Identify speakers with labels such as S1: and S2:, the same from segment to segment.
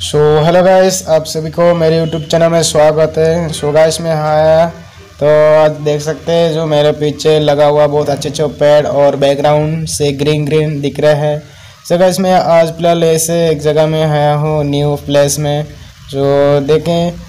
S1: So hello guys आप सभी को मेरे यूट्यूब चैनल में स्वागत है। सो गाइस में आया। तो आज देख सकते हैं, जो मेरे पीछे लगा हुआ बहुत अच्छे अच्छे पेड़ और बैकग्राउंड से ग्रीन ग्रीन दिख रहे हैं। सो गाइस मैं आज फ़िलहाल ऐसे एक जगह में आया हूँ न्यू प्लेस में, जो देखें।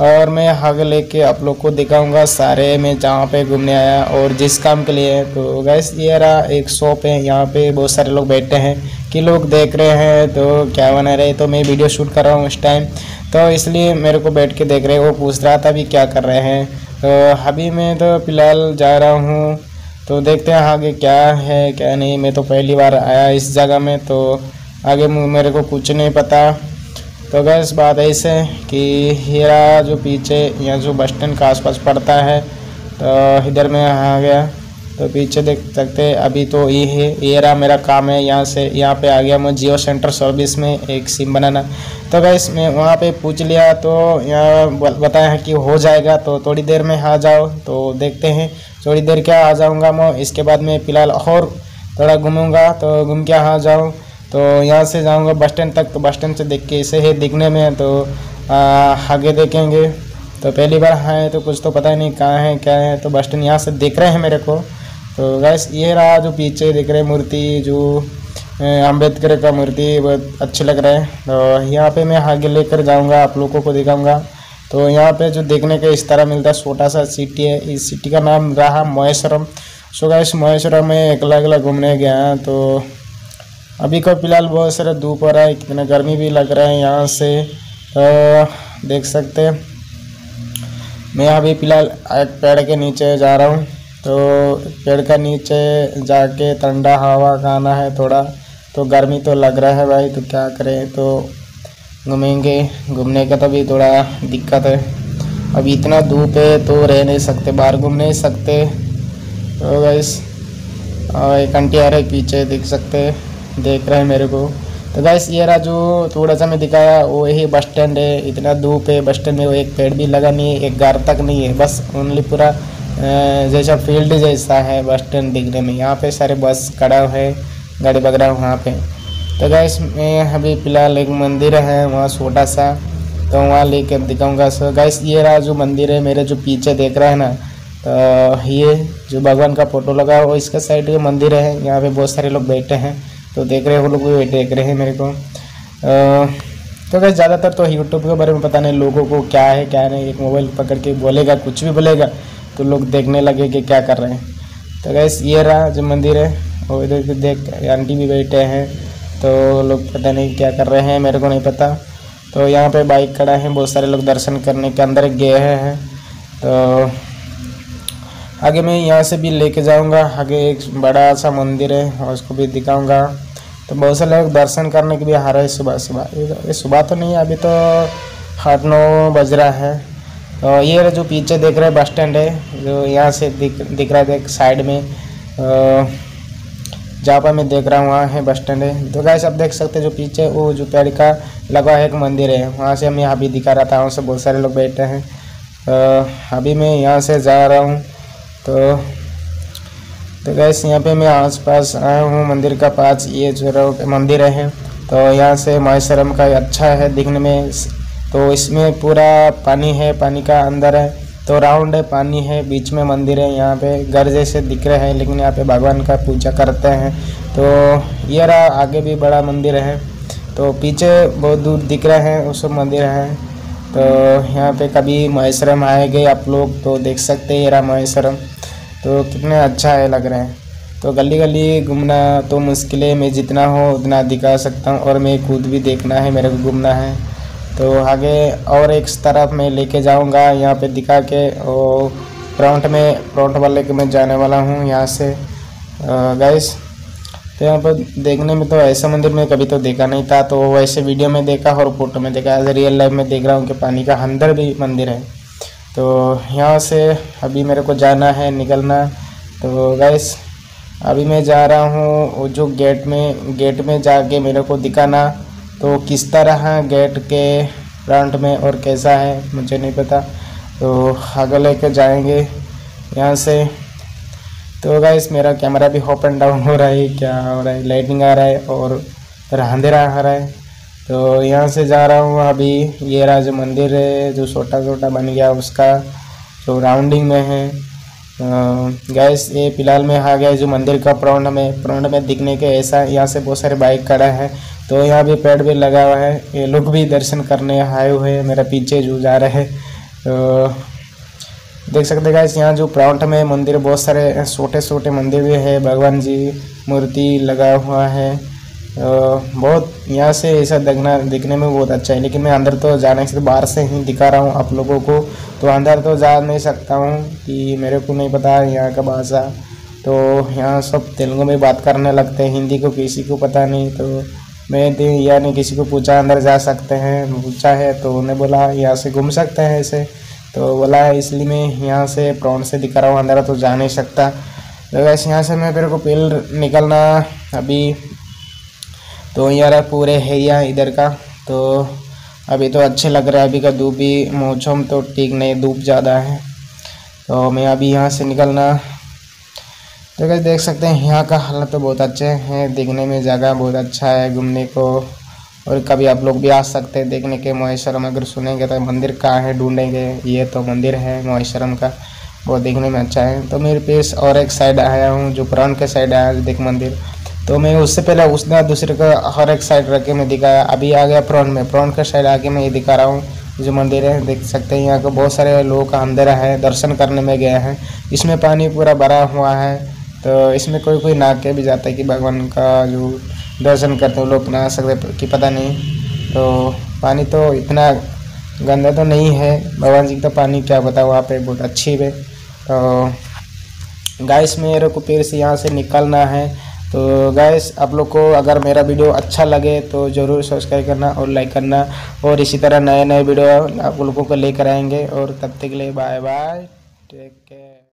S1: और मैं आगे लेके आप लोग को दिखाऊँगा सारे मैं जहाँ पे घूमने आया और जिस काम के लिए। तो गैस ये रहा एक शॉप है, यहाँ पे बहुत सारे लोग बैठे हैं। कि लोग देख रहे हैं तो क्या बना रहे तो मैं वीडियो शूट कर रहा हूँ उस टाइम तो इसलिए मेरे को बैठ के देख रहे वो पूछ रहा था अभी क्या कर रहे हैं. तो अभी मैं तो फ़िलहाल जा रहा हूँ तो देखते हैं आगे क्या है, क्या नहीं. मैं तो पहली बार आया इस जगह में तो आगे मेरे को कुछ नहीं पता. तो गैस बात ऐसे कि हीरा जो पीछे या जो बस स्टैंड का आसपास पड़ता है तो इधर में आ गया. तो पीछे देख सकते हैं। अभी तो ये है, ये रहा मेरा काम है, यहाँ से, यहाँ पे आ गया मैं जियो सेंटर सर्विस में एक सिम बनाना। तो गैस मैं वहाँ पे पूछ लिया तो यहाँ बताया है कि हो जाएगा तो थोड़ी देर में आ जाओ तो देखते हैं। थोड़ी देर क्या आ जाऊँगा मैं, इसके बाद में फ़िलहाल और थोड़ा घूमूँगा तो घूम के आ जाऊँ। तो यहाँ से जाऊँगा बस स्टैंड तक तो बस स्टैंड से देख के इसे है दिखने में तो आगे देखेंगे। तो पहली बार आए तो कुछ तो पता ही नहीं कहाँ है, क्या है तो बस स्टैंड यहाँ से देख रहे हैं मेरे को। तो गैस ये रहा जो पीछे दिख रहे मूर्ति, जो अंबेडकर का मूर्ति बहुत अच्छे लग रहे हैं। तो यहाँ पे मैं आगे लेकर जाऊँगा, आप लोगों को दिखाऊँगा। तो यहाँ पे जो देखने का इस तरह मिलता है छोटा सा सिटी है। इस सिटी का नाम रहा महेश्वरम। सो गैस महेश्वरम में अकेला अकेला घूमने गया तो अभी को फ़िलहाल बहुत सारा धूप हो रहा है कितना गर्मी भी लग रहा है यहाँ से। तो देख सकते हैं। मैं अभी फ़िलहाल एक पेड़ के नीचे जा रहा हूँ। तो पेड़ का नीचे जाके ठंडा हवा खाना है थोड़ा तो गर्मी तो लग रहा है भाई तो क्या करें? तो घूमेंगे। घूमने का तो भी थोड़ा दिक्कत है। अभी इतना धूप है तो रह नहीं सकते, बाहर घूम नहीं सकते। तो गैस एक आंटी आ रही पीछे, देख सकते देख रहे हैं मेरे को। तो गैस ये रहा जो थोड़ा सा मैं दिखाया, वो यही बस स्टैंड है। इतना धूप है, बस स्टैंड में वो एक पेड़ भी लगा नहीं है, एक घर तक नहीं है, बस ओनली पूरा जैसा फ़ील्ड जैसा है, बस स्टैंड दिखने में यहाँ पे सारे बस खड़ा है, गाड़ी वगैरह वहाँ पे। तो गैस मैं अभी फ़िलहाल एक मंदिर है, वहाँ छोटा सा तो वहाँ लेके दिखाऊँगा। सो गैस ये रहा जो मंदिर है, मेरे जो पीछे देख रहा है ना तो ये जो भगवान का फ़ोटो लगा है वो इसका साइड में मंदिर है, यहाँ पे बहुत सारे लोग बैठे हैं। तो देख रहे हो लोग भी देख रहे हैं मेरे को। तो वैसे ज़्यादातर तो यूट्यूब के बारे में पता नहीं, लोगों को क्या है, क्या नहीं, एक मोबाइल पकड़ के बोलेगा, कुछ भी बोलेगा। तो लोग देखने लगे कि क्या कर रहे हैं। तो गैस ये रहा जो मंदिर है, और इधर देख, आंटी भी बैठे हैं। तो लोग पता नहीं क्या कर रहे हैं, मेरे को नहीं पता। तो यहाँ पे बाइक खड़ा है, बहुत सारे लोग दर्शन करने के अंदर गए हैं तो आगे मैं यहाँ से भी लेके जाऊँगा। आगे एक बड़ा सा मंदिर है, और उसको भी दिखाऊँगा। तो बहुत सारे लोग दर्शन करने के लिए आ रहे हैं सुबह सुबह ये सुबह तो नहीं अभी तो आठ नौ बज रहा है। तो ये जो पीछे देख रहे हैं बस स्टैंड है, जो यहाँ से दिख दिख रहा है साइड में जहाँ पर मैं देख रहा हूँ, वहाँ है बस स्टैंड है। तो गैस आप देख सकते हैं जो पीछे वो जो पेड़ का लगा है एक मंदिर है। वहाँ से मैं अभी दिखा रहा था, वहाँ से बहुत सारे लोग बैठे हैं। अभी मैं यहाँ से जा रहा हूँ तो तो गैस यहाँ पे मैं आसपास आया हूँ, मंदिर का पास, ये जो मंदिर है तो यहाँ से माहेश्वरम का अच्छा है दिखने में। तो इसमें पूरा पानी है, पानी का अंदर है तो राउंड है, पानी है, बीच में मंदिर है, यहाँ पे घर जैसे दिख रहे हैं, लेकिन यहाँ पे भगवान का पूजा करते हैं। तो ये रहा आगे भी बड़ा मंदिर है तो पीछे बहुत दूर दिख रहे हैं उस मंदिर है। तो यहाँ पे कभी महेश्वरम आएँगे आप लोग तो देख सकते हैं ये रहा महेश्वरम। तो कितने अच्छा है लग रहे हैं। तो गली गली घूमना तो मुश्किल है, मैं जितना हो उतना दिखा सकता हूँ, और मैं खुद भी देखना है, मेरे को घूमना है। तो आगे और एक तरफ़ मैं लेके जाऊँगा, यहाँ पे दिखा के, और फ्रंट में फ्रंट वाले के मैं जाने वाला हूँ यहाँ से। गैस तो यहाँ पर देखने में तो ऐसा मंदिर में कभी तो देखा नहीं था तो वैसे वीडियो में देखा और फ़ोटो में देखा। एज रियल लाइफ में देख रहा हूँ कि पानी का अंदर भी मंदिर है। तो यहाँ से अभी मेरे को जाना है, निकलना। तो गैस अभी मैं जा रहा हूँ जो गेट में गेट में जाके मेरे को दिखाना। तो किस तरह है गेट के फ्रंट में और कैसा है, मुझे नहीं पता। तो आगे लेके जाएँगे यहाँ से। तो गैस मेरा कैमरा भी अप एंड डाउन हो रहा है, क्या हो रहा है लाइटिंग आ रहा है और अंधेरा आ रहा है। तो यहाँ से जा रहा हूँ अभी, ये रहा जो मंदिर है, जो छोटा छोटा बन गया उसका, जो राउंडिंग में है। गैस ये फ़िलहाल में आ गया जो मंदिर का प्राउंड में। प्राउंड में दिखने के ऐसा, यहाँ से बहुत सारे बाइक खड़ा है। तो यहाँ भी पेड़ भी लगा हुआ है। ये लोग भी दर्शन करने आए हुए हैं। मेरा पीछे जो जा रहे हैं तो देख सकते गैस यहाँ जो प्राउंड में मंदिर, बहुत सारे छोटे छोटे मंदिर भी है। भगवान जी मूर्ति लगा हुआ है। बहुत यहाँ से ऐसा देखना, दिखने में बहुत अच्छा है। लेकिन मैं अंदर तो जाने से बाहर से ही दिखा रहा हूँ आप लोगों को। तो अंदर तो जा नहीं सकता हूँ कि मेरे को नहीं पता यहाँ का भाषा। तो यहाँ सब तेलुगु में बात करने लगते हैं, हिंदी को किसी को पता नहीं। तो मैं तो यानी किसी को पूछा, अंदर जा सकते हैं? पूछा है तो उन्हें बोला, यहाँ से घूम सकते हैं ऐसे तो बोला है इसलिए मैं यहाँ से प्राउंड से दिखा रहा हूँ, अंदर तो जा नहीं सकता। तो वैसे यहाँ से मैं मेरे को पेल निकलना अभी तो यार पूरे है यहाँ इधर का। तो अभी तो अच्छे लग रहा है, अभी का धूप भी, मौसम तो ठीक नहीं, धूप ज़्यादा है। तो मैं अभी यहाँ से निकलना तो कैसे देख सकते हैं, यहाँ का हालत तो बहुत अच्छे हैं, देखने में जगह बहुत अच्छा है घूमने को। और कभी आप लोग भी आ सकते हैं देखने के, मोहेश्वरम अगर सुनेंगे तो मंदिर कहाँ है, ढूंढेंगे। ये तो मंदिर है, मोहेश्वरम का वो देखने में अच्छा है। तो मेरे पेस और एक साइड आया हूँ, जो पुरान के साइड आया, देख मंदिर। तो मैं उससे पहले उसने दूसरे का हर एक साइड रख के मैं दिखाया। अभी आ गया प्रॉन में, प्रॉन का साइड आके मैं ये दिखा रहा हूँ जो मंदिर है, देख सकते हैं, यहाँ का बहुत सारे लोग अंदर है, दर्शन करने में गए हैं। इसमें पानी पूरा भरा हुआ है। तो इसमें कोई कोई ना के भी जाता है कि भगवान का जो दर्शन करते हैं लोग ना सकते कि पता नहीं। तो पानी तो इतना गंदा तो नहीं है। भगवान जी का पानी क्या बताओ वहाँ पे बहुत अच्छी है। तो गाइस मेरे को पेड़ से यहाँ से निकलना है। तो गैस आप लोग को अगर मेरा वीडियो अच्छा लगे तो ज़रूर सब्सक्राइब करना और लाइक करना। और इसी तरह नए नए वीडियो आप लोगों को लेकर आएँगे। और तब तक के लिए बाय बाय टेक केयर